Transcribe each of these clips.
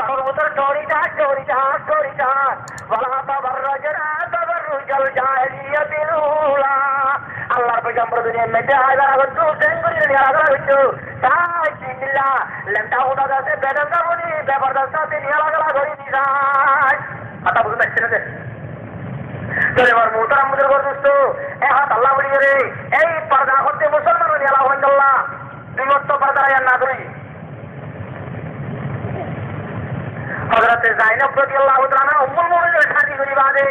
গরুর মতো চরিটা চরিটা চরিটা বলা বাবার রাজরা বাবার রুজাল জাহিলিয়াতিল উলা আল্লাহর পয়গম্বর দুনিয়া মেতে আইবার আগত সেন করি নিয়া লাগা হইতো তাই চিন্দিলা লেমটা উঠা যাচ্ছে বেদন কাবনি ব্যাপার দাস্তাতে নিয়া লাগা ধরি দিছাই কথা বুঝতে পারছি না যে চলে এবার মোহতারাম মুদের বরদোস্ত এ হাত আল্লাহ বলি রে এই পর্দা হতে মুসলমান নিয়া লাগা হইতাল্লাহ বিমত্ত পর্দা না ধরি হজরত জাইনব রাদিয়াল্লাহু তাআলা উম্মুল মুমিনিনের শাদি করি বাদে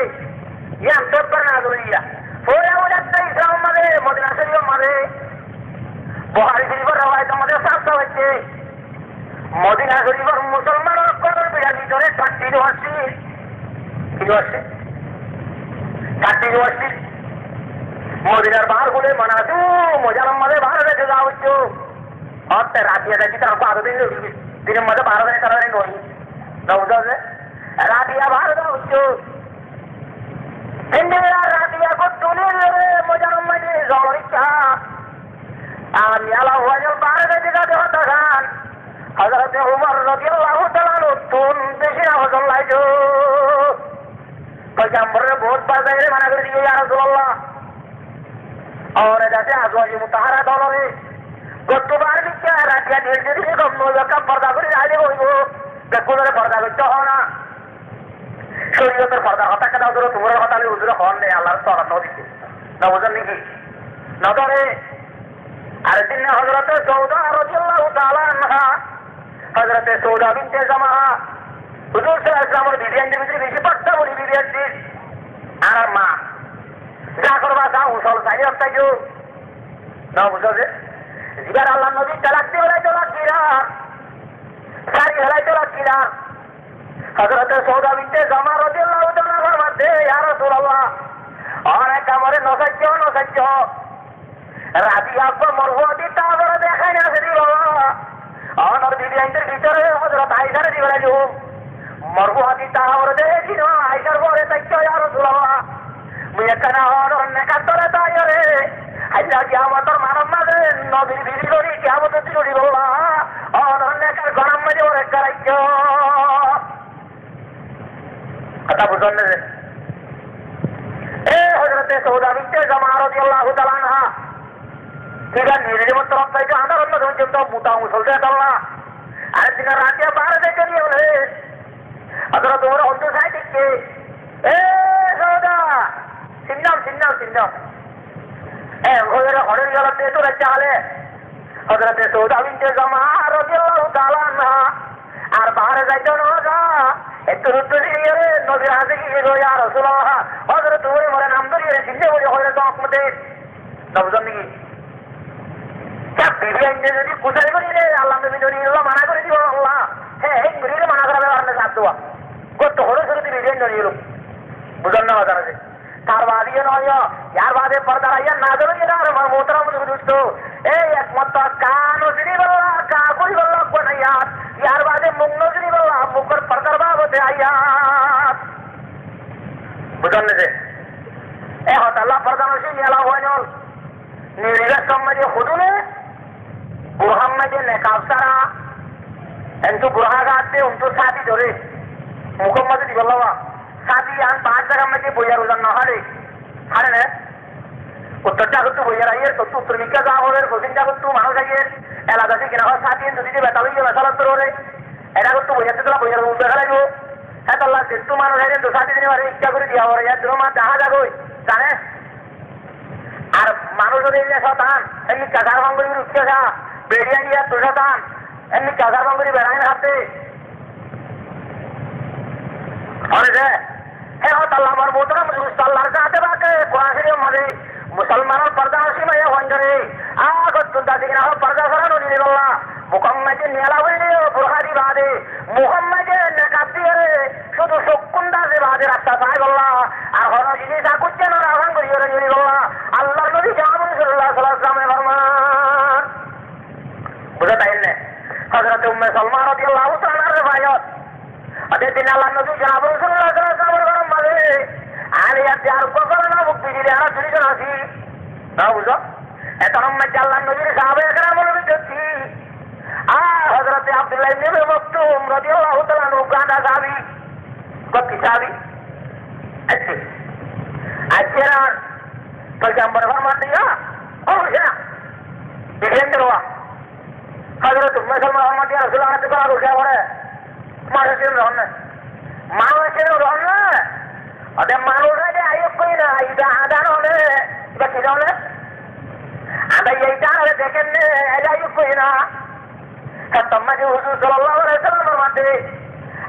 ইয়াম তব্বার না দরিয়া পরে ওলাতে ইসলাম মাঝে, মদিনা শরীফ মাঝে। বুখারী শরীফের রওয়ায়াত আমাদের সাথে হচ্ছে মদিনা শরীফের মুসলমানের কবর বিড়ার ভিতরে থার্টি ওয়াসি কি ওয়াসি থার্টি ওয়াসি মদিনার বাহার বলে মানাতু মজার মাঝে বাহার রেখে যাওয়া হচ্ছে। অর্থে রাতিয়া যাচ্ছি তার বারো দিন দিনের মধ্যে বারো দিনে তারা নয়। নৌজাজে রাতিয়া ভার দাউছো ইন্দিরা রাতিয়া কো তুলি রে মজার মাঝে জলরিকা আমি আলা ওয়াজল বার গেছে গাদে হতাগান হযরত উমর রাদিয়াল্লাহু তাআলা নতুন দেশে হজল লাইজো পয়গম্বরের বহুত বাজারে মানা করে দিয়ে ইয়া রাসূলুল্লাহ और जाते आजवाजी मुताहरा दौलरे গতবার দিকে রাতিয়া দিয়ে দিয়ে কম নজকা পর্দা করে আইলে বেকুলের পর্দা করতে হও না। শরীয়তের পর্দা কথা কেন? ধরো তোমার কথা আমি উজুরে হন নেই, আল্লাহর তলা নদীকে না বুঝেন নাকি? নদরে আরেকদিন হজরতে সৌদা রাদিয়াল্লাহু তাআলা আনহা হজরতে সৌদা বিনতে জামা হুজুর সাল্লাল্লাহু আলাইহি ওয়াসাল্লামের ভিতরে বেশি পাত্তা বলি আনতে আর মা, যা করবা যা, উসল চাই আপনাই না বুঝো যে জিগার আল্লাহ তালাক দিয়ে বেড়াই তোলা কিরা সারি হেলাই তোলা কিরা হজরতে সৌদা বিনতে জামা রাদিয়াল্লাহু তাআলা ফরমাতে ইয়া রাসূলুল্লাহ, অনেক আমারে নসাজ্য নসাজ্য রাতি আকবর মরহুয়াতি তারপরে দেখাই না সেদি বাবা। আমার দিদি আইনের ভিতরে হজরত আইসারে দিবে রাজু মরহুয়াতি তারপরে দেখি না আইসার পরে তাইছ ইয়া রাসূলুল্লাহ। মুই এখানে হর তাই আল্লাহ কিয়ামতর মানব না দেন নবীর বিধি করি, কিয়ামতের দিন উড়ি বলা অনন্যকার গরম মাঝে অনেক কারাইছ। কথা বুঝলেন না এ হজরতে সৌদা বিনতে জামা রাদিয়াল্লাহু তাআলা আনহা। ঠিক আছে নিজের মতো রক্তাইতে আন্ধার অন্য পর্যন্ত মোটা মুসলতে না আর দিন রাতে বাইরে দেখে নিয়ে বলে আদরা তোমার অন্তর সাইড দেখছে এ সৌদা, সিন্নাম সিন্নাম সিন্নাম। হজরতে সুরে চালে। হজরতে সৌদাবিনকে জামা রবিআল্লাহু তাআলা না আর বাহারে যাইতো না গা একটু রুদ্র দিয়ে নবীর হাতে গিয়ে গো ইয়া রাসূলুল্লাহ। হযরত ওই মরে নাম ধরে সিদ্ধে বলে, হযরত আহমদে। নবজন নাকি বিবি আইনে যদি কুশারি করি রে আল্লাহ নবী যদি ইল্লাহ মানা করে দিব আল্লাহ। হ্যাঁ এই গরিবে মানা করাবে আর না সাথ দেওয়া কত হরো সরতি বিবি আইনে না বাজার আছে। তার বাদিয়ে নয় ইয়ার বাদে পর্দা ইয়া না আর আমার মোতরা মনে বুঝতো এই একমাত্র কান সিনি বললা কা করি বললা কোনাইয়াত ইয়ার বাদে মুখ নজরি বললা মুখের পর্দার বাবতে আয়াত বুঝল যে এ হত আল্লাহ পর্দা নসি নিয়ালা হয় নল নিরিগা সম্মাদি হুদুনে বুরহান মাঝে নেকাব সারা এন্তু বুরহা গাতে উন্তু সাথী ধরে মুখম মাঝে আন পাঁচ জায়গা মাঝে বইয়ার উজান না হারে না। উত্তরটা করতে বইয়ার আইয়ের তো উত্তর মিকা যা হলে পশ্চিমটা করতে মানুষ আইয়ের এলাকা থেকে না হয় সাথী যদি বেতা লইয়ে বেতাল তোর হলে এটা করতে বইয়াতে তোলা বইয়ার উল্টো খেলা দিব হ্যাঁ তাল্লা যেহেতু মানুষ আইলে তো সাথী দিনে ইচ্ছা করে দিয়া হরে ইয়ার জন্য মা দেখা যাগই জানে? আর মানুষ যদি শতান এমনি কাকার বাঙ্গুলি উঠছে যা বেরিয়ে গিয়া তো শতান এমনি কাকার বাঙ্গুলি বেড়াই হাতে। অনেকে হে হত আল্লাহ আমার মোতরা মুসল্লার যাতে বাকে কোরআন শরীফ মাঝে মুসলমানের পর্দা সীমাইয়া হঞ্জরে আগত তুন্দা দিকে না পর্দা সরানো নিয়ে বললা। মুহাম্মাদে নিয়ালা হইলে বুরহাদি বাদে। মুহাম্মাদে নেকাব দিয়ে শুধু শকুন্দা যে বাদে রাস্তা পাই বললা। আর হন জিনিস আকুচ্ছে বুঝা তাই না? হযরত উম্মে সালমা রাদিয়াল্লাহু আদের দিন আল্লাহ নবী জামুন সাল্লাল্লাহু আলাইহি মানে আরে আর যার কবর না মুক্তি দিলে আর দুই জন আছি। না বুঝো? এত নম্বর আল্লাহ নবীর সাহাবে একরাম বলে দিচ্ছি আর হযরত আব্দুল্লাহ ইবনে Maktum acceran pagambar farmandiya oh ya bihenderwa হজরত মুসলমান রহমত রাসুল আনতে করা রুখে পড়ে মানুষ ছিল রহন মানুষ ছিল রহন না এটা আদান হলে, এটা কি হলে? আদা এইটা হলে দেখেন এটা আয়োগ করি না। তম্মাজি হুজুর সাল্লাল্লাহু আলাইহি সাল্লামের মধ্যে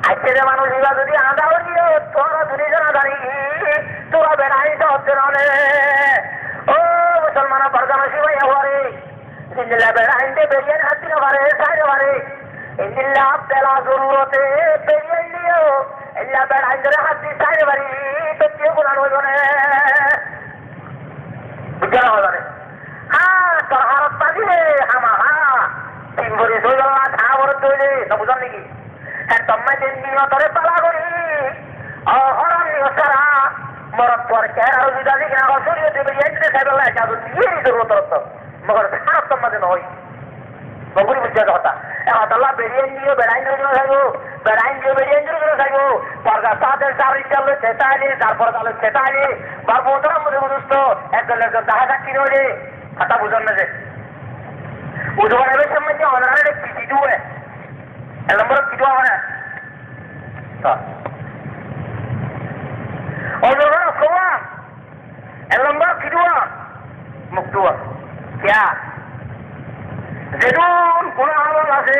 আজকে মানুষ ইবা যদি আদা হলিও তোরা দুনিয়া না জানি তোরা বেড়াই হচ্ছে না ও মুসলমান বর্গানো শিবাই হওয়ারে বেড়াইতে বেরিয়ে হাতিতে পারে সাইতে পারে। তো কেউ গুণান হইব না। বুঝতে না হবে হ্যাঁ তোর হারত পাবি হামা, হা। তিন ভরি সই গেল, ধা ভরত তৈরি তো বুঝান নাকি? হ্যাঁ তোমায় দিন নিয়ে তোরে পালা করি ও হরণ নিয়ে সারা মরত পর কেন আর দুটা দিকে না সরিয়ে দেবে এই দিকে সাইবেলা জাদু দিয়ে খারাপ সম্মাদে নয় বগুড়ি বুঝছে কথা। আল্লাহ বেরিয়ে নিয়ে বেড়াইন ধরে থাকব বেড়াইন দিয়ে বেরিয়ে ধরে থাকব পরগা সাথের চার ইচ্ছালে চেতাইনি তারপর তাহলে চেতাইনি বারবো ওদের মধ্যে বুঝতো একজন একজন দেখা যাচ্ছি রে কথা বুঝন না যে। উদ্ভানের সময় যে অনারে পিটি দুয়ে এক নম্বর পিটু হবে না? অজর খোয়া এক নম্বর পিটুয়া মুক্তুয়া क्या যেদুন কোন আমল আছে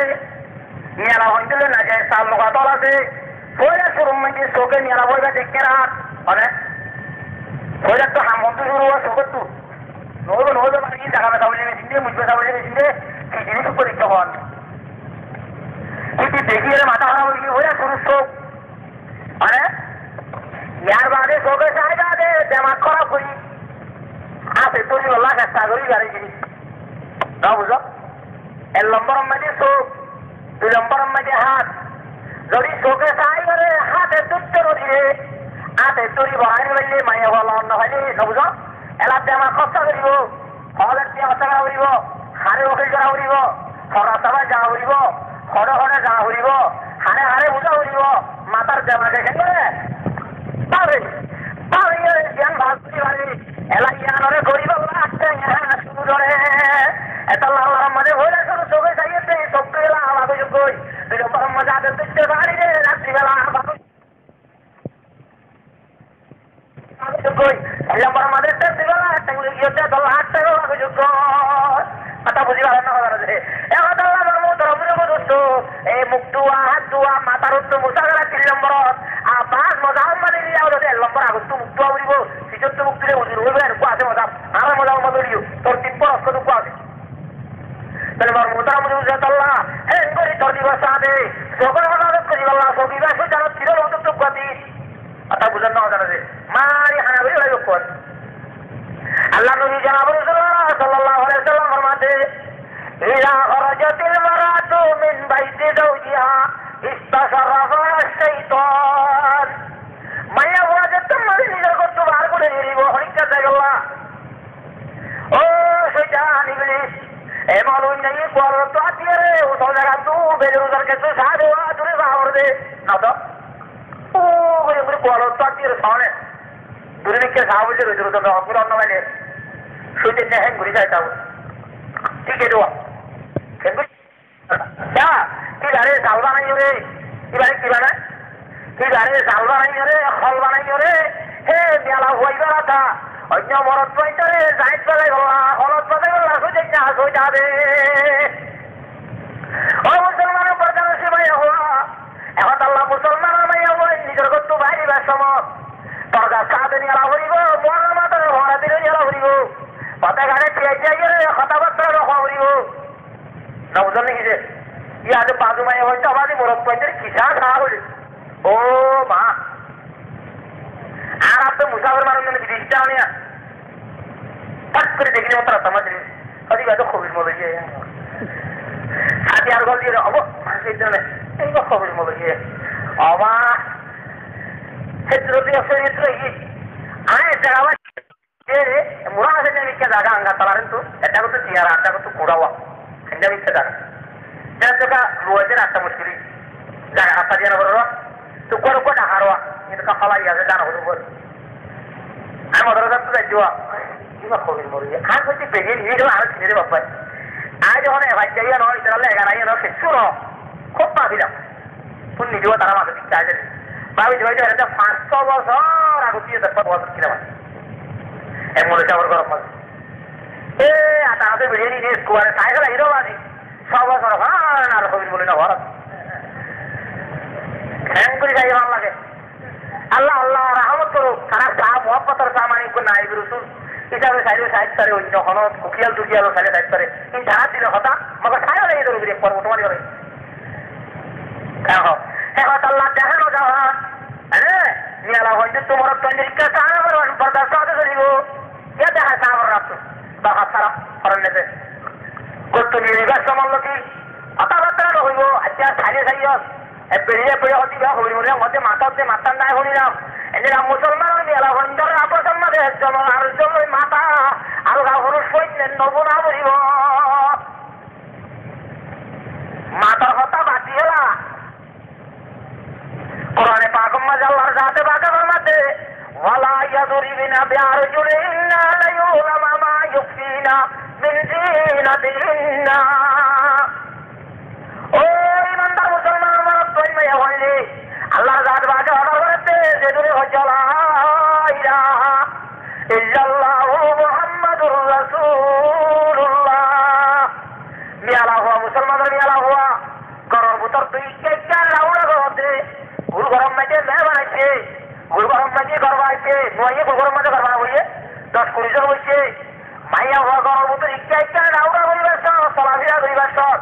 মেলা হইতে যায় সাল লগাতল আছে। ফয়লা শুরু মানে চোখে মেলা বইবা দেখে রাত? মানে ফয়লা তো হাম হতে শুরু হওয়া চোখের তো। নহব নহব মানে কি জায়গা ব্যথা বলে মেশিন দিয়ে মুজবে বলে মেশিন দিয়ে কি জিনিস পরীক্ষা হন। কিন্তু দেখিয়ে মাথা খারাপ হয়ে হইয়া শুরু চোখ। মানে ইয়ার বাদে চোখে চাই বাদে দেমাগ খারাপ করি। আছে তৈরি হল্লা চেষ্টা করি, গাড়ি জিনিস না বুঝো? এক নম্বর মাঝে চোখ দুই নম্বর মাঝে হাত যদি চোখে চাই করে হাতে দুধ দিয়ে হাতে তৈরি বহাই বললে মায়ে হল অন্য বুঝো এলাতে আমার কষ্ট করিব হলের হত্যা করা করিব হারে ওকে করা করিব খরা সবাই যা করিব খড়ে খড়ে যা করিব হারে হারে বুঝা মাতার দেমাকে খেলে পারে পারে ভাগ করি পারি এলা ইয়ানরে গরিব লাগতে করে এটা লাল মানে হইলে শুরু চোখে চাইতে সবকে এলা আমাকে কই? দুই নম্বর মজা দেখতে পারি রে, রাত্রিবেলা কই? নম্বর আল্লাহ এই মুখ দুয়া হাত দুয়া মাথার উত্তর মুসাগারা তিন নম্বরত। আর মজা মানে নিয়ে আলো এক নম্বর মুখ দুয়া উড়িব সিজত মুখ দিলে উড়িব আর আছে মজা। আমার মজা মজা উড়িব। তোর অস্ক দুঃখ আছে। তাহলে আমার মোতা মুঝে বুঝে আল্লাহ হ্যাঁ করি তোর দিবস আদে সকল হঠাৎ করি আল্লাহ সবই বাসে জানো ছিল অন্তত গতি কথা বুঝেন না জানা যে মারি হানা বেরিয়ে লাগবে কোন আল্লাহ নবী জানাব সাল্লাল্লাহু আলাইহি সাল্লাম ফরমাতে ইলা খরাজাতিল মারাতু মিন বাইতি যাওজিহা, ইস্তাশারাফা শাইতান। মাইয়া যে তোমার নিজের করতে বার করে নিব। হরিকা জায়গা ও শৈতান ইবলিস এমন নেই বড় তো আতিয়ে রে ও তো জায়গা তু বেরোজার কাছে সাড়ে ওয়া দূরে বাহর দে না তো ও করে করে বড় তো আতিয়ে রে সামনে দূরে নিকে সাহাবুজে রয়েছে তো অকুর অন্য মানে সুইতে নে হ্যাং ঘুরি যায় তাও ঠিক আছে কি জানে জাল বানাই রে কি বানে কি বানায় কি জানে জাল বানাই রে হল বানাই রে হে মেলা হইবা রাখা অন্য পাইতারে যাইত পেলাই গলা হলত পাতাই গলা সুইতে না সই যাবে। ও মুসলমানের প্রধান সেবাই হওয়া এখন আল্লাহ মুসলমানের মাইয়া হওয়া নিজের করতো বাইরে সময় তরগা সাথে নিয়ে হরিব মরার মাথায় ভরা দিলে নিয়ে হরিব পথে ঘাটে চেয়ে চেয়ে কথাবার্তা রখা হরিব না বুঝলেন নাকি যে ইয়াদের বাজু মায়ে হয়তো আমাদের মোরক পয়েন্টের কিসা খাওয়া হলি ও মা আর আপনি মুসাফের মানুষ বিদেশটা নিয়ে পাট করে দেখিনি মতো মাঝে হয়তো হয়তো খবির মতো গিয়ে সাথে আর গল দিয়ে হব সেই জন্য এইবার খবির মতো গিয়ে অবা ক্ষেত্র দিয়ে চরিত্র কি আয় জায়গা মুরা আছে মিথ্যা জায়গা আঙ্গা তালারেন তো এটা করতে চেয়ার আটটা করতে কুড়াওয়া এটা মিথ্যা জায়গা এটা তোকা রোজের আটটা মুশকিল জায়গা হাত দিয়ে বলো তো কোটা হারোয়া? কিন্তু কাফালাই আছে জানা হতো বলে। আমি মদর তো যাই দিওয়া কিবা খবির মরি আর হচ্ছে নিয়ে গেল আর ছেড়ে বাপাই আজ যখন এবার যাইয়া নয় ইতারা লেগা নাই নয় শুনো খুব পাবিলাম কোন নিজেও তারা মাকে দিচ্ছে আছে। ভাবি ভাই এটা পাঁচশো বছর আগত দিয়ে দশ বছর কিনা এক মনে চাবর গরম মাছ এ আটা হাতে বেরিয়ে নিয়ে স্কুয়ারে সাইকেল লাগিয়ে বাজি। ছ বছর হয় আর হবির বলি না ভরত খ্যাং করে যাই ভালো লাগে। আল্লাহ আল্লাহ, রহমত করুক। তারা চা মহব্বতর চা মানি নাই রসুল। হিসাবে সাইডে সাইড করে অন্য হন কুকিয়াল টুকিয়াল সাইডে সাইড করে কিন্তু ধারা দিলে হতা, মগে সাইড লাগে ধরে। দিয়ে পর্ব তোমারই করে এখন আল্লাহ দেখানো যাওয়া। হ্যাঁ নিয়ালা হইতে তোমার তঞ্জিকা সারা করবেন পর্দা সাথে করিব কে দেখা সামর রাখতো বা হাত সারা করেন নেবে করতো নির্বাচ সমল্য কি কথাবার্তা হইব আচ্ছা সাইডে সাইড বেরিয়ে হতে হরি মনে মধ্যে মাথা হচ্ছে মাথার নাই হরিনাম এদের মুসলমান হন্ডর আপসন মাঝে জম আর জম মাথা আর গাহরু সৈন্য নবনা বলিব মাথার হতা বাতি হলা কোরআনে পাকম মাঝে আল্লাহর সাথে বাঁকা ফরমাতে ওয়ালা ইয়াদুরিবিনা বিআরজুলিহিন্না লায়ুলামা মা ইউফিনা মিন জিনাতিহিন্না ও ইমানদার মুসলমান মাইয়া হইলে আল্লাহর জাত বাকে অর্ডার করেছে, যে দূরে হওয়া মুসলমানের মিয়ালা হওয়া গরম ভিতর তুই কেকা লাউড়া গরতে গুরু গরম মাঝে মেয়ে বানাইছে? গুরু গরম মাঝে গর্ব আইছে নয় গুরু গরম মাঝে গর্ব বইয়ে দশ কুড়ি জন বইছে মাইয়া হওয়া গরম ভিতর ইকা ইকা লাউড়া করিবার সব, চলাফেরা করিবার সব।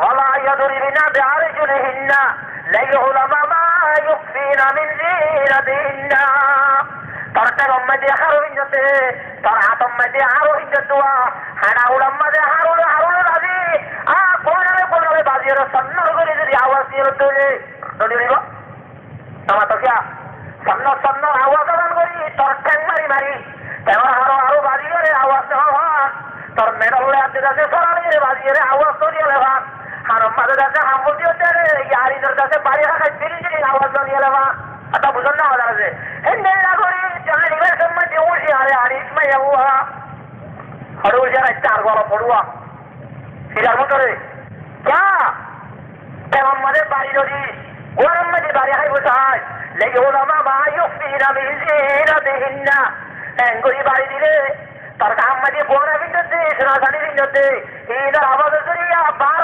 ولا يضربن بأرجلهن ليعلم ما يخفين من زينتهن তরটা গম্মাদি হারো হিঞ্জতে তোর হাতম্মাদি হারো হিঞ্জতুয়া হানা উড়াম্মাদি হারুলো হারুলো রাজি আ কোনারে কোনারে বাজিয়ে সন্ন্যার করে যদি আওয়াজ দিয়ে তুলে তুলে দিব তোমার তো কিয়া সন্ন সন্ন আওয়াজ গান করি তোর ঠ্যাং মারি মারি তেমন আরো আরো বাজিয়ে রে আওয়াজ হওয়ান তোর মেডলে আনতে যাচ্ছে সরালে বাজিয়ে রে আওয়াজ করিয়ে লেবান হারম মাঝে যাচ্ছে হামুল দিয়ে রে। ইয়ারিদের কাছে বাড়ি রাখা চিনি চিনি আওয়াজ নিয়ে লেবান আতা বুঝুন না আওয়াজ আছে হেন্ডে লাগরি জানি রে সম্মান যে উঠি আরে আরে ইসমা যাবুয়া হরে উঠে আর চার গলা পড়ুয়া ফিরার মতো রে যা। তেমন মাঝে বাড়ি নদী গরম মাঝে বাড়ি হাই বসায় লেগে ওরা মা ইউফিনা মিজিনা দেহিনা এঙ্গুরি বাড়ি দিলে। তার কাম মাঝে বোনা বিন্দতে সোনাশানি বিন্দতে এইটার আবাদ করিয়া বার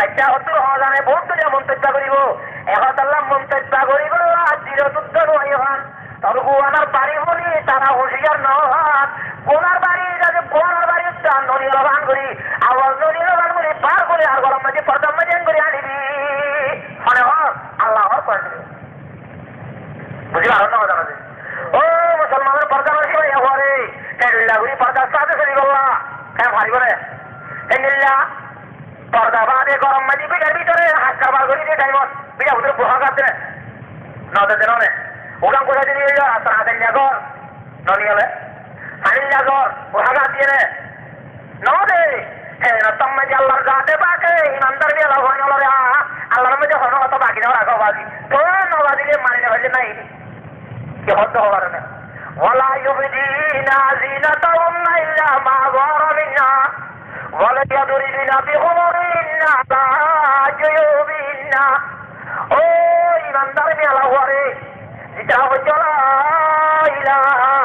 বাড়িব কইলে হজানে দেখি রে বলে লম্বা হত্তর হওয়া জানে বাচ্চা হত্তর হওয়া জানে বহুত তৈরি মন্তব্য করিব। এখন আল্লাহ মন্তব্য করিব চিরযুদ্ধ নয় হন তরু আমার বাড়ি বলি তারা হুঁশিয়ার নহন। কোনার বাড়ি, যাতে কোনার বাড়ি নদী লবান করি। আওয়াজ নদী লবান করি পার করে আর গরম মাঝে পর্দাম মাঝে করে আনিবি। মনে হন আল্লাহ করে বুঝি ভালো না কথা ও, মুসলমানের পর্দা মাসি ভাই হরে কেডুল্লাগুড়ি পর্দার সাথে চলি গল্লা কেন ভারিব রে? এঙ্গিল্লা পর্দা বাদে গরম মাঝি পিঠার ভিতরে হাত কারবার করি দিয়ে টাইমত পিঠা ভিতরে বহা কাটতে নদে দেন নে ওখান কোথায় দিয়ে দিল আপনার হাতের নিয়াগর ননিয়ালে হানিল নিয়াগর বহা কাট দিয়ে রে নদে রতম মাঝে আল্লাহর গাতে পাকে ইমানদার দিয়ে আল্লাহ হয় নলরে আল্লাহর মধ্যে হন কত বাকি যাওয়ার আগে বাজি তো নবাদিলে মানে না হইলে নাই কি হতে হবার না ولا يبدين زينتهن إلا ما ظهر منها وليضربن بخمرهن على جيوبهن ও ইমানদার মেলা হরে যেটা হচ্ছে লা ইলাহা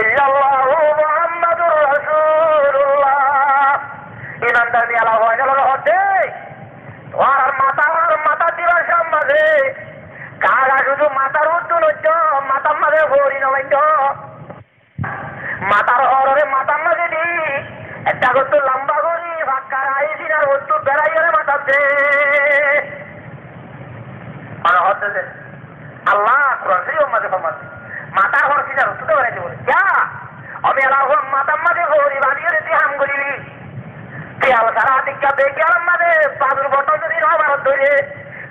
ইল্লাল্লাহু মুহাম্মাদুর রাসূলুল্লাহ ইমানদার মেলা হয় গেল হতে তোমার মাথার মাথা দিবার সম্মানে কারা শুধু মাথার উত্তর হচ্ছ মাথার মাঝে ভরি নবাইছ মাথার হরে মাথার মাঝে দি একটা করতো মধ্যে আল্লাহ মাতা হর কিনা রুতুতে বানাইতে বলে যা। আমি আল্লাহ মাতার মাঝে হরি বানিয়ে রেখে হাম করিলি। তুই আল সারা দীক্ষা দেখে আলাম মাঝে। পাদুর বটল যদি না ভারত ধরে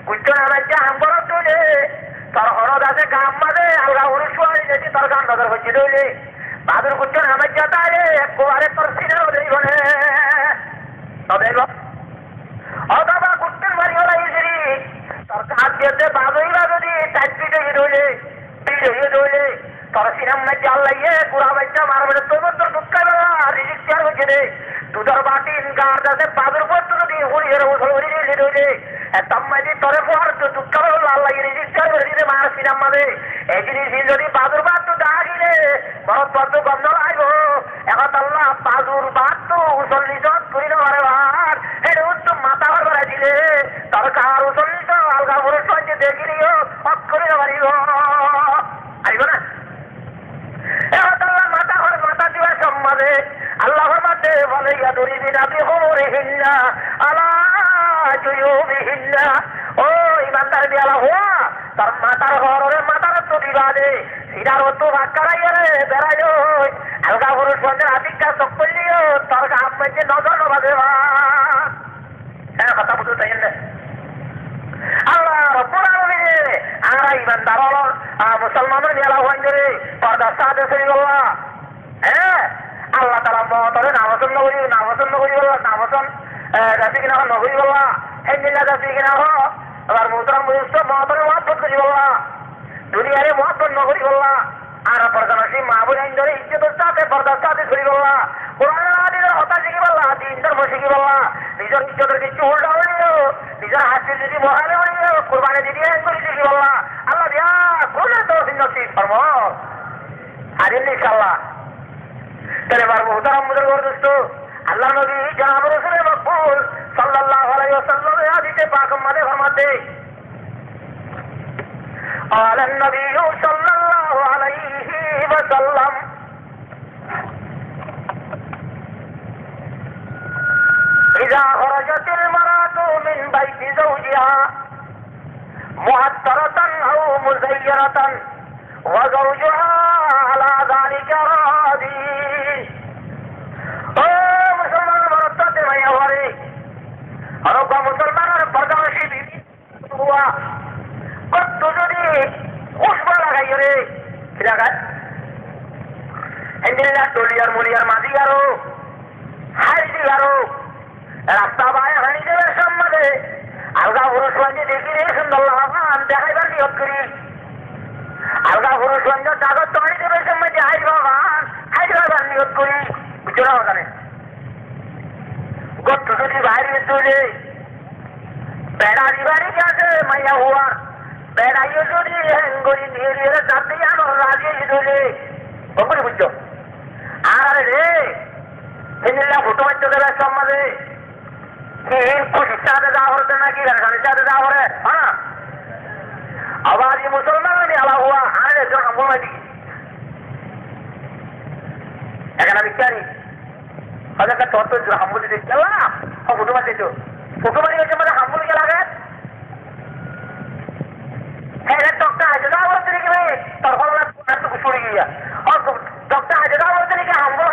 কুচ্ছ না রাজ্যে হাম বরত ধরে তার হরদ আছে গাম মাঝে। আলগা হরু শুয়ারি দেখি তার গান নজর হচ্ছে ধরলে। পাদুর কুচ্ছ না রাজ্যে তাহলে একবারে তোর সিনে ওদের বলে তবে সাহায্যতে বাদইরা যদি চারটি ডেকে ধরলে তুই ডেকে ধরলে, তোর সিনেম নাকি আল্লাইয়ে মার বাচ্চা মারবে তোর তোর দুঃখ রিজিক চেয়ার হচ্ছে রে দুধর বাটি গাঁর দাসে পাদুর পর তো যদি হুড়ি হেরে উঠল হরি রিলি ধরলে তাম্মাইজি তরে পর তো দুঃখ হলো আল্লাহ রিজিক চেয়ার করে দিতে মার সিনেম মারে। এই জিনিস যদি পাদুর বাদ তো দাগিলে বড় পদ্ম গন্ধ লাগবো। এখন আল্লাহ পাদুর বাদ তো উসল নিজত করি না মারে ভার এটা উত্তম মাথা ভর বেড়াইছিলে তার কার উসল দেখিলিও অক করে নেবারিব আসব না? এখন আল্লাহ মাথা দিবার সম্মাদে আল্লাহ মাতে ঘরে তো দিবাদে সিরার তো ভাক্কারাই রে, বেড়াই আলগা পুরুষ বন্ধের আদিকটা চক করলিও তোর গাম মধ্যে নজর নবাদে হ্যাঁ কথা বুঝতে তাই না আল্লাহ রব্বুল আলামিন আমরা ইমানদার হলো মুসলমানের মেলা সরি বললা হ্যাঁ আল্লাহ। মতরে নামসন নগরী নামসন নগরী বললা নামসন যাতে কিনা নগরী বললা মিল্লা যাতে কিনা হো আবার মুসলমান বুঝছ মতরে মহব্বত করি বললা দুনিয়ারে মহব্বত নগরী বললা আর পর্দানসি মাহবুল আইন ধরে ইজ্জতের সাথে পর্দার সাথে সরি বললা কোরআন আদিনের হতা শিখি বললা দিন ধর্ম শিখি বললা নিজের ইজ্জতের কিছু উল্টা হইও নিজের হাসির যদি মহালে হইও কোরবানি দিদি করি শিখি বললা কোনে তো নসিব ফরম আদিন ইনশাআল্লাহ তাহলে এবার মুহতারাম মুদের গর্দস্ত আল্লাহ নবী জনাব রসুল মকবুল সাল্লাল্লাহু আলাইহি ওয়াসাল্লাম হাদিসে পাক মধ্যে ফরমাতে قال النبي صلى الله عليه وسلم إذا خرجت المرأة من بيت زوجها معطرة أو مزينة وزوجها على ذلك راضي ও মুসলমান ভারতে মাইয়া ঘরে অনকা মুসলমানের পর্দাশী বিবি হুয়া কত যদি উষ্মা লাগাই রে কি লাগায় এন্ডিলা টলিয়ার মুলিয়ার মাঝি আরো হাইজি আরো রাস্তা বায় হানি দেবে সম্মাদে আলগা পুরুষ বাঞ্জে দেখি রে সুন্দর লাগান দেখাইবার নিয়ত করি আলগা পুরুষ বাঞ্জ কাগজ তৈরি দেবে বাগান হাইজ বাগান নিয়ত করি। না ওখানে গত যদি বাইরে তুলে বেড়া দিবারি গেছে, মাইয়া হুয়া। বেড়াইও যদি হেঙ্গরি নিয়ে নিয়ে যাতে আমার রাজিয়ে তুলে বকুনি বুঝছ? আর রে হিন্দিল্লা ফুটো বাচ্চা দেবে সম্মাদে কি খুশির সাথে যা হচ্ছে নাকি? সাথে যা হরে হ্যাঁ? আবার এই মুসলমান আমি আলা হুয়া আর একজন মাইটি এখানে আমি তো হাম্বুল হচ্ছে মানে হ্যাঁ টকটা আছে যা বলতে নাকি ভাই? তোর হলো না তো সরে গিয়া। ও টকটা আছে যা বলতে নাকি? হাম্বুল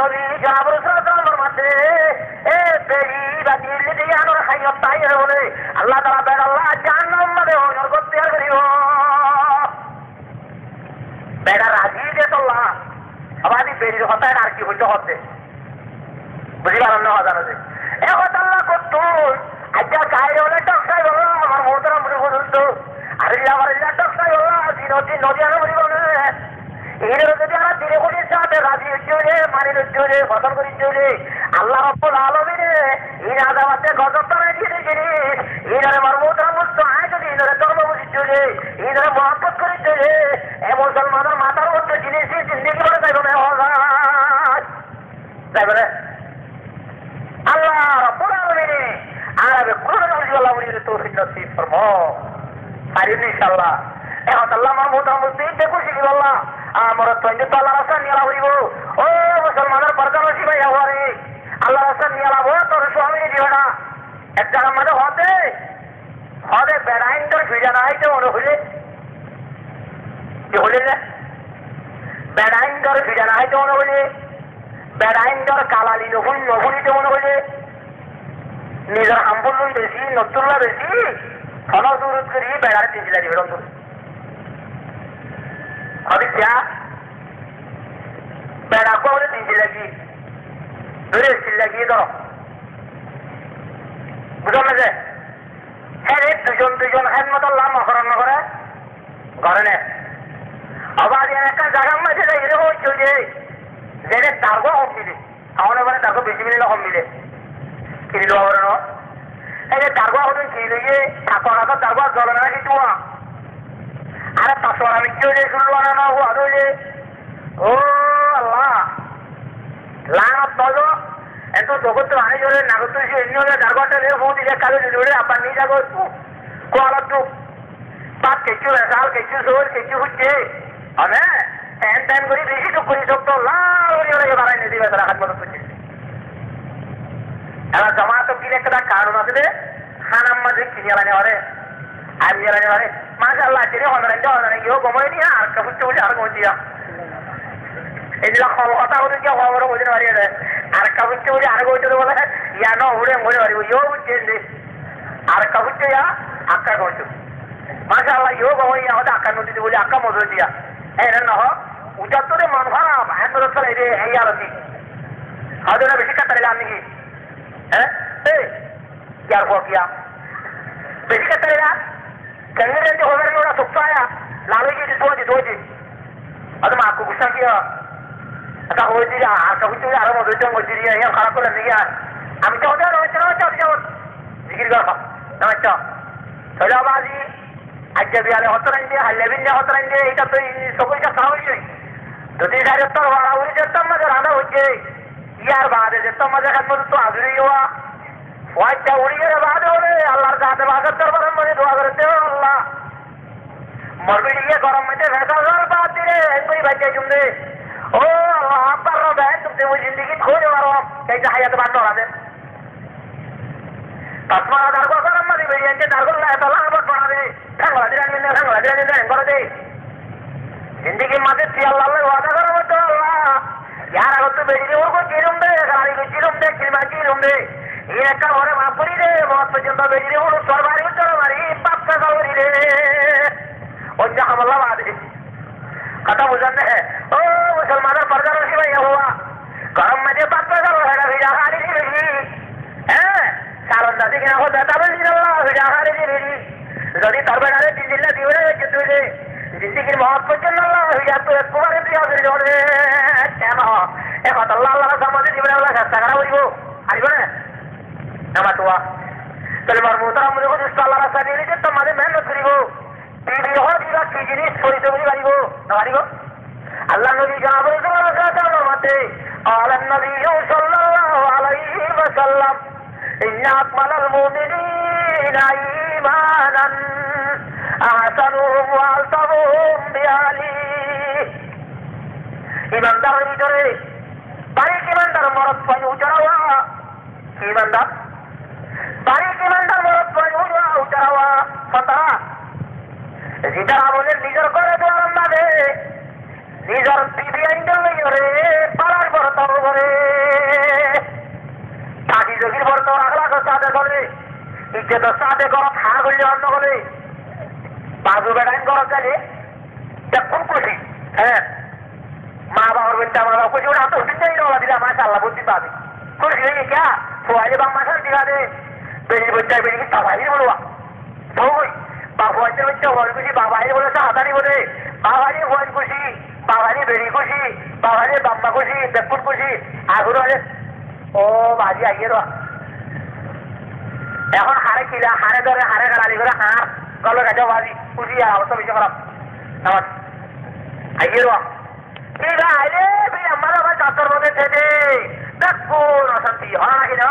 নবী এ বেরি দিল্লি দিয়ে আনোর তাই বলে। আল্লাহ তারা বেড় আল্লাহ জাহান্নাম মাঝে অনর করতে আর করিব। বেড়া রাজি দে তোল্লা আবার বেরির হতায় আর কি হইতে হতে বুঝিবার অন্য হাজার আছে এ আল্লাহ করতুন আজকাল গায়ে হলে টকসাই বলো, আমার মহতরা মনে বলুন আরে আমার বলে যদি আমরা ধীরে করে রাজির জোরে মানির জোরে গজব করি জোরে আল্লাহ দিয়ে গিরি ইরার মর্মুদা মুস্তাহায় যদি এখন আল্লাহ মাহমুদ আহমদ দেখো শিখিব আমার তৈরি তো আল্লাহ রাস্তা নিয়ে লাভ ও মুসলমানের পর্দা নসিব হওয়ারে আল্লাহ রাস্তা নিয়ে লাভ তোর স্বামী দিবে না। এক জায়গার মধ্যে হতে হতে বেড়াইন তোর ভিজা না হইতে মনে হইলে। কি হইলে না বেড়াইন তোর ভিজা না হইতে মনে হইলে। বেড়াইন তোর কালালি নহুন নহুনিতে মনে হইলে। নিজের হাম্বুল্লুন বেশি, নতুল্লা বেশি ফল দূর করি, বেড়ার তিনজিলা দিবে দূর হবিষ্যা বেড়া তিনজিলা কি ধরে চিল্লা গিয়ে ধরো বুঝল না যে হ্যাঁ রে দুজন দুজন হ্যান মতো লাম অকরণ করে ঘরে আবার একটা জায়গার মাঝে এরকম হচ্ছে যেটা তারগো কম মিলে আমার মানে তারগো বেশি মিলে কম মিলে কিনিলো আবার ন এই যে তারগো হতুন কিনে গিয়ে ঠাকুর হাতে তারগো জল না কিছু আরে আমি কেউ যে শুনলো না না ও আদৌ যে ও এবার জমা কিনে একটা কারণ আছে খানাম মাঝে কিনে আনে হরে আর নিয়ে আনে হরে মাঝে আল্লাহ চিনি হন্দান হন্দান গিয়েও গময় নিয়ে? আর কাপুচ্ছে বলে আর এইবিলাক কথা হ'ল কিয় খবৰ বুজি নোৱাৰি আৰকা বুজি বুলি আৰু কৈছিলো বোলে মানে, ইয়া ন উৰে মৰি পাৰিব ইয়ো বুজি আৰকা বুজি ইয়া আক্কা কৈছো মাশাআল্লাহ, ইয়ো কব, ইয়া হতে আক্কা নুদিদি বুলি, আক্কা মজুৰি দিয়া। এনে নহ উজাতৰে মানুহৰ বাহিৰত চলে, এই হেৰিয়াৰ অতি আৰু বেছি কাটাৰিলে আমি কি হে? এই, ইয়াৰ হওক ইয়া বেশি ক্ষেত্রে না কেন্দ্রের যে হোমের ওরা সুখ পায়া লালই যে দিদি দিদি ಅದು ಮಾಕು ಕುಸಂಗಿಯ এটা ওই দিকে আশা করছি আরও মজুরি মজুরি দিয়ে খারাপ করে দিকে আমি তো ওদের রয়েছে না হচ্ছে আপনি আমার জিকির করবা না হচ্ছে তাহলে আবার আজি আজকে বিয়ালে হতো না দিয়ে হাল্লে বিন্দে হতো না দিয়ে এটা তো সকল কাজ খারাপ হয়েছে। যদি গাড়ি তোর ভাড়া উড়ি যেতাম মাঝে রান্না হচ্ছে। ইয়ার বাদে যেতাম মাঝে খাত মতো তো হাজুরি হওয়া ওয়াইটা উড়ি গেলে বাদে হলে আল্লাহর কাছে বাগার দরবার মনে দোয়া করে দেও আল্লাহ। মরবি গরম মেটে ভেসা বাদ দিলে, এই ভাই জমবে? ओ आपका रोग है तुमसे वो जिंदगी खोने वाला त्याच्या हयात बांधव राहते तस्माला दारगो गरम मध्ये भेट यांचे दारगो लायचा लांबच पडावे रंगला दिराने रंगला दिराने रंग करते जिंदगी मध्ये सियाल लावलं वादा गरम होतो यार आवतो बेडी ओळखो चिरुम दे गाडी की चिरुम दे किलमा चिरुम दे एका वरे वापरी दे बहुत पर्यंत बेडी ओळखो सरबारी उतर मारी पाप्पा गावरी दे ओ जहा मला वादे বুঝানে ও মুসলমানের পর্দা রসি ভাই হওয়া গরম মাঝে পাত্র গেল হেডা ভিজা হারি দিবি হ্যাঁ কারণ দাদি কিনা হো দাদা বলি না ভিজা হারি দিবি যদি তার বেড়ারে তিন দিল্লা দিবে কিন্তু জিন্দিগির মহৎ পর্যন্ত আল্লাহ হইয়া তো একবারে প্রিয় করে জোরে কেন এখন আল্লাহ আল্লাহ সমাজে জীবনে আল্লাহ চেষ্টা করা বলিব আসবে না আমার তোয়া তাহলে মার মোতার আমাদের কথা আল্লাহ রাস্তা দিয়ে তোমাদের মেহনত করিব এই দেহর কিবা কি জিনিস কৰিছে বুলি পাৰিব নোৱাৰিব আল্লাহ নবী জনাবলৈ মতে। আলাম নবী সাল্লাল্লাহু আলাইহি ওয়াসাল্লাম, ইন্না আকমালাল মুমিনিনা ঈমানান আহসানুহুম ওয়া আলতাফুহুম বিআলি ইমানদারের ভিতরে, বাড়ির ইমানদার মরদ পাই উঠাওয়া ইমানদার বাড়ির ইমানদার মরদ যেটা আমাদের নিজের করে দোয়ার মাঝে নিজের বিবি আইন্ডার লইরে পাড়ার বরতাও করে থাকি যোগীর বরত আগলা সাথে করে ইজ্জত সাথে গরম খা করলে অন্য করে বাজু বেড়াইন গরম জানে? দেখুন খুশি। হ্যাঁ। মা বাবার বলতে আমার বাবা খুশি ওরা তো দিতেই রওনা দিলে আমার আল্লাহ বুদ্ধি পাবে। খুশি হয়ে গিয়া, সোয়াইলে বাম্মা সার দিবা দে বেরি বলতে বেরি কি বাবাই বলবা বই আছে বলতে হল খুশি বাবারই বেরি খুশি বাবারই বাম্মা খুশি দেখুন খুশি, আগুন হলে ও বাজি আইয়ে রা, এখন হারে কিলা হারে ধরে, হারে গাড়ালি করে, হার গলো গাছে বাজি, খুশি অবস্থা বেশি খারাপ, আমার আইয়ে রা ঠিক আছে আমার আবার চাতর মধ্যে থেকে দেখ সুকুন অশান্তি হয় নাকি না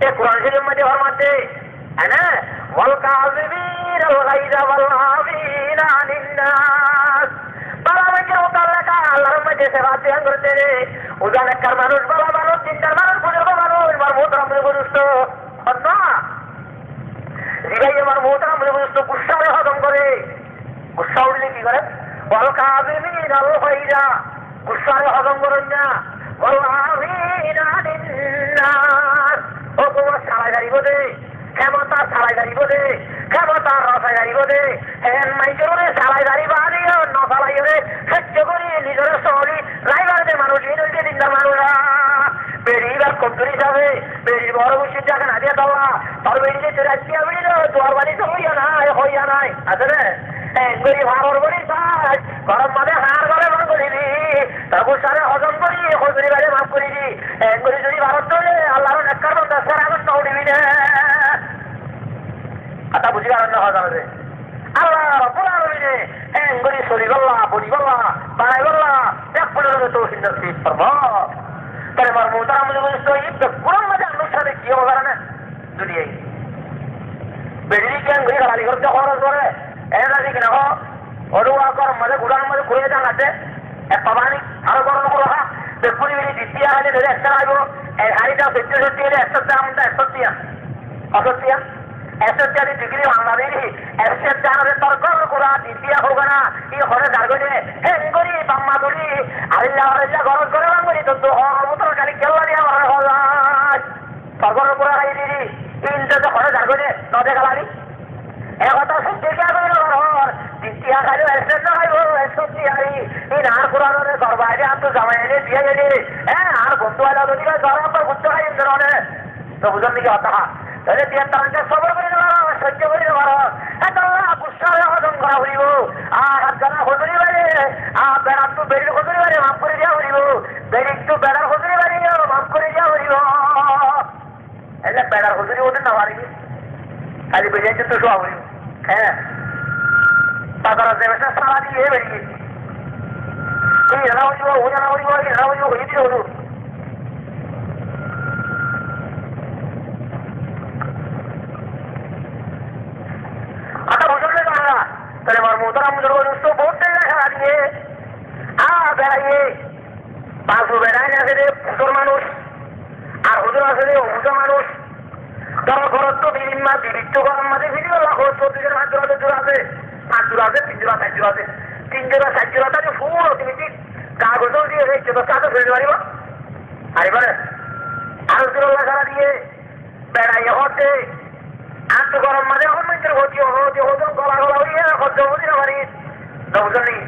এ কোরআন শরীফের মধ্যে ফরমাতে হ্যাঁ ওয়াল কাযিবিন আল গায়জা ওয়াল আফিনা আনিন নাস। বালামাকে মোতাল্লাকা আল্লাহর মধ্যে সেবা ত্যাগ করতে রে। উজান একটার মানুষ, বাবা মানুষ, তিনটার মানুষ বুজুর্গ মানুষ আমার মোহতারাম বুজুর্গ না জিগাই আমার মোহতারাম বুজুর্গ গুসারে হজম করে। গুসা উঠলে কি করে? বল কাবিমিন আল হইরা গুসারে হজম করেন না। বল আমিনা নিন্নাস ও তোমার সারাই গাড়ি বোধে ক্ষমতা গাড়ি বোধে ক্ষমতা গাড়ি বোধে হ্যাঁ মাইকের সারাই গাড়ি বাড়িও নসালাই রে সহ্য করি, নিজের শহরে রাইবার যে মানুষ, এই নইতে দিন মানুষরা। বেরিবার কমজোরি যাবে, বেরির বড় বসে যাকে না দিয়ে দেওয়া, তোর বেরিয়ে আমি তোর বাড়ি তো হইয়া নাই হইয়া নাই। বলি তাই গরম মাঝে হার করে করিবি তারপর সারে হজম করি আতা বুঝি কারণ। না হজম রে আল্লাহ রব্বুল আলামিনে এঙ্গুরি সরি গল্লা যান আছে। এক পাবানি আরও বড় করে রাখা বেপুরি বেরি দ্বিতীয় ধরে একটা লাগবো এই হাড়িটা সত্যি সত্যি এলে একশো দামটা একশো টিয়া অসত্যিয়া টিয়া ডিগ্রি বাংলাদেশি জানারে তর্ক করা দ্বিতীয় হোক না ই ঘরে দাঁড়গনে হেঙ্গরি বাম্মা ধরি আল্লাহ আল্লাহ গরজ করে বাঙ্গরি তো অবতর খালি কেল্লা দিয়া মারা হল তর্ক করা খাই দিদি ইন্দ্র ঘরে দাঁড়গনে নদে গালানি একথা সত্যি কে কইল ঘর দ্বিতীয় খালি এসে না আই এই আর পুরানো গর্বাইরে আমি তো জামাই এনে দিয়ে গেলি হ্যাঁ আর বন্ধু আলা যদি ঘর আপনার বুঝতে খাই ইন্দ্রনে তো বুঝুন নাকি কথা তাহলে দিয়ে তাকে সবর করে সহ্য করে নেওয়ার এত গুসারে হজম করা হইব। আর জানা হজুরি বাড়ি, আর বেড়ার তো বেড়ির হজুরি বাড়ি, মাফ করে দেওয়া হইব। বেড়ির তো বেড়ার হজুরি বাড়ি মাফ করে দেওয়া হইব। এলে বেড়ার হজুরি ওদের না পারিবি খালি বেরিয়েছে তো সব হইব। হ্যাঁ। তাছাড়া দেবেশা সারা দিয়ে বেরিয়ে এই এরা হইব, ও জানা হইব এরা হইব হয়ে দিয়ে হলো আচ্ছা বুঝলে জানা তাহলে আমার মোতারা মুজর দুষ্ট বহুত দেখা দিয়ে আ বেড়াইয়ে বেড়াই আছে রে ফুটোর মানুষ আর হুজুর আছে রে হুজুর মানুষ তারা ঘরত তো বিভিন্ন বিবিধ গরম মাঝে ভিডিও জোড়া আছে পাঁচ আছে তিন জোড়া আছে তিন জোড়া চার জোড়া ফুল ঠিক কাগজও দিয়ে রেখেছে তো কাগজ ফেলতে পারিব পারিবারে আরও জোড়া দিয়ে বেড়াইয়ে হতে তো গরম মাঝে এখন মিনিটের হতি হতি হতন গলা গলা হইয়া খরচ বুঝি না পারি বুঝলেন নাকি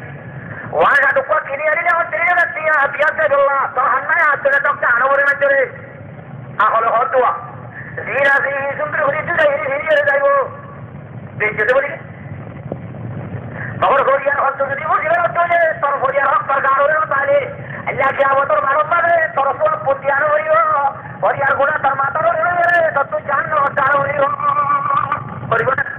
ওয়ান হাত উপর কিনে আনিলে আমার তিনে যাবে তিয়া বিয়াতে বললা। তোর হান্নায় হাত ধরে তোকে আনো বলে না চলে আহলে হতুয়া ধীর আছে সুন্দর হরি তুই যাই হিরি হয়ে যাইব। যেতে বলি le acabo a tu hermano padre, todo fue un puntiano, digo, oye, alguna tarmata, no, no, no, no, no, no, no, no, no, no, no, no, no, no,